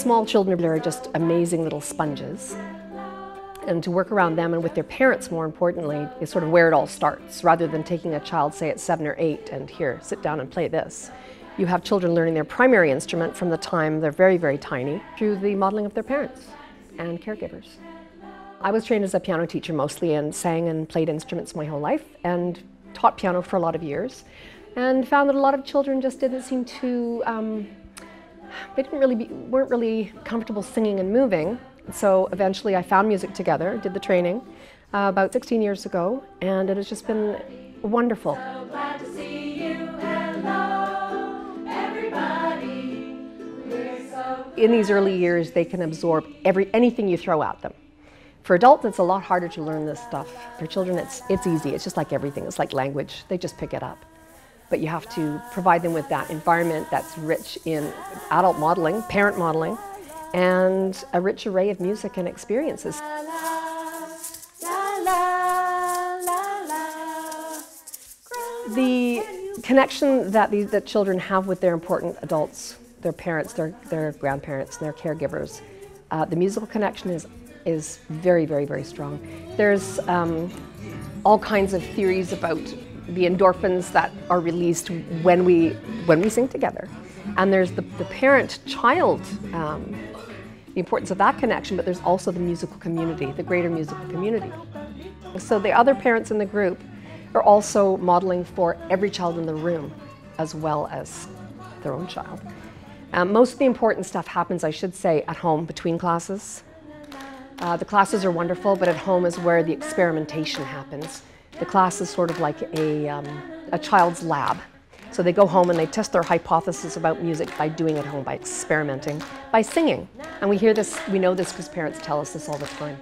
small children are just amazing little sponges. And to work around them and with their parents, more importantly, is sort of where it all starts, rather than taking a child, say, at seven or eight, and here, sit down and play this. You have children learning their primary instrument from the time they're very, very tiny through the modeling of their parents and caregivers. I was trained as a piano teacher mostly and sang and played instruments my whole life and taught piano for a lot of years and found that a lot of children just didn't seem to, um, they didn't really be, weren't really comfortable singing and moving. So eventually I found music together, did the training uh, about 16 years ago and it has just been wonderful. So in these early years, they can absorb every, anything you throw at them. For adults, it's a lot harder to learn this stuff. For children, it's, it's easy. It's just like everything. It's like language. They just pick it up. But you have to provide them with that environment that's rich in adult modeling, parent modeling, and a rich array of music and experiences. The connection that the that children have with their important adults their parents, their, their grandparents, and their caregivers. Uh, the musical connection is, is very, very, very strong. There's um, all kinds of theories about the endorphins that are released when we, when we sing together. And there's the, the parent-child, um, the importance of that connection, but there's also the musical community, the greater musical community. So the other parents in the group are also modeling for every child in the room, as well as their own child. Um, most of the important stuff happens, I should say, at home between classes. Uh, the classes are wonderful, but at home is where the experimentation happens. The class is sort of like a, um, a child's lab. So they go home and they test their hypothesis about music by doing it at home, by experimenting, by singing. And we hear this, we know this because parents tell us this all the time.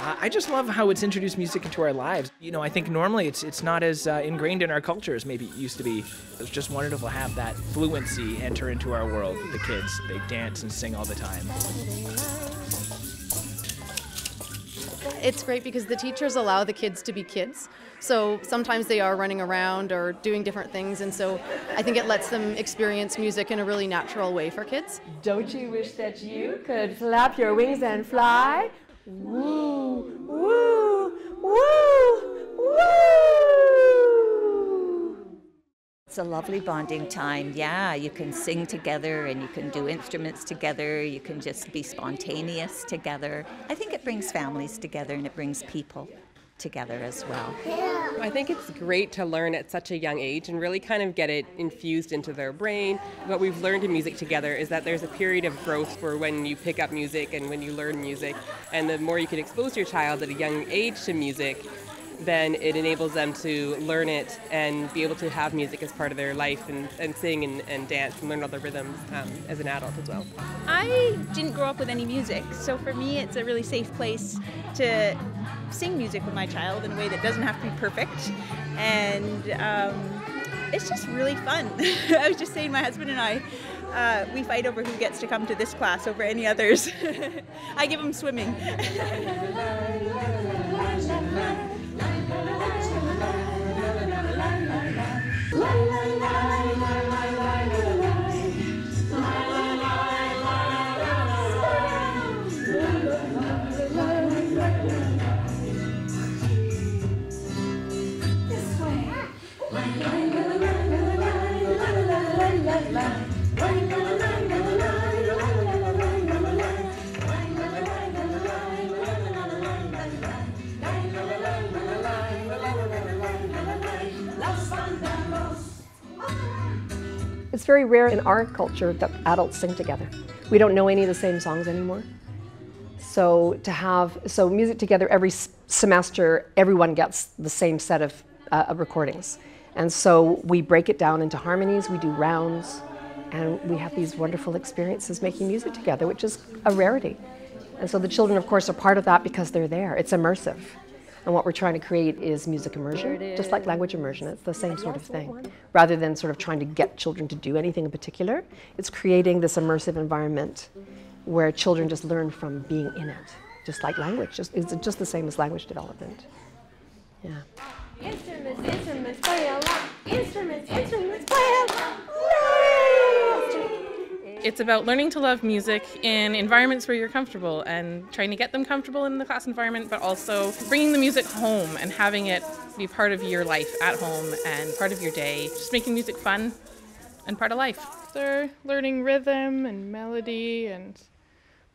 I just love how it's introduced music into our lives. You know, I think normally it's it's not as uh, ingrained in our culture as maybe it used to be. It's just wonderful to have that fluency enter into our world the kids. They dance and sing all the time. It's great because the teachers allow the kids to be kids. So sometimes they are running around or doing different things, and so I think it lets them experience music in a really natural way for kids. Don't you wish that you could flap your wings and fly? Woo, woo, It's a lovely bonding time. Yeah, you can sing together and you can do instruments together. You can just be spontaneous together. I think it brings families together and it brings people together as well. I think it's great to learn at such a young age and really kind of get it infused into their brain. What we've learned in music together is that there's a period of growth for when you pick up music and when you learn music. And the more you can expose your child at a young age to music, then it enables them to learn it and be able to have music as part of their life and, and sing and, and dance and learn all the rhythms um, as an adult as well. I didn't grow up with any music, so for me it's a really safe place to sing music with my child in a way that doesn't have to be perfect. And um, it's just really fun. I was just saying, my husband and I, uh, we fight over who gets to come to this class over any others. I give him swimming. It's very rare in our culture that adults sing together. We don't know any of the same songs anymore. So to have, so music together every semester, everyone gets the same set of, uh, recordings. And so we break it down into harmonies, we do rounds, and we have these wonderful experiences making music together, which is a rarity. And so the children, of course, are part of that because they're there. It's immersive. And what we're trying to create is music immersion, just like language immersion. It's the same sort of thing. Rather than sort of trying to get children to do anything in particular, it's creating this immersive environment where children just learn from being in it, just like language. Just, it's just the same as language development. Yeah. Instruments, instruments, play along. Instruments, instruments, play along. It's about learning to love music in environments where you're comfortable and trying to get them comfortable in the class environment, but also bringing the music home and having it be part of your life at home and part of your day. Just making music fun and part of life. They're learning rhythm and melody and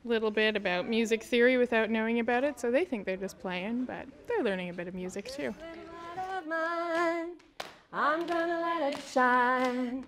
a little bit about music theory without knowing about it, so they think they're just playing, but they're learning a bit of music too. I'm gonna let it shine.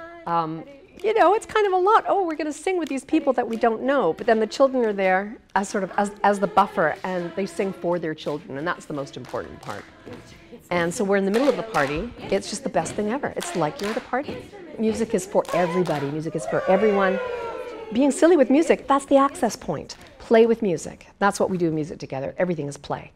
um, you know, it's kind of a lot. Oh, we're going to sing with these people that we don't know. But then the children are there as sort of as, as the buffer, and they sing for their children, and that's the most important part. And so we're in the middle of the party. It's just the best thing ever. It's like you're at a party. Music is for everybody. Music is for everyone. Being silly with music, that's the access point. Play with music. That's what we do in music together. Everything is play.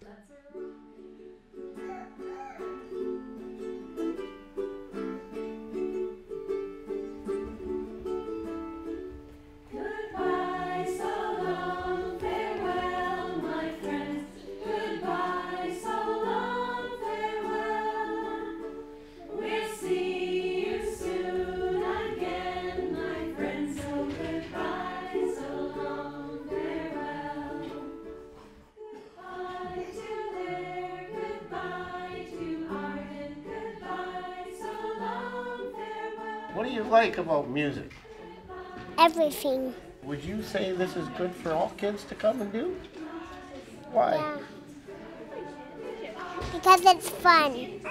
What do you like about music? Everything. Would you say this is good for all kids to come and do? Why? Because it's fun.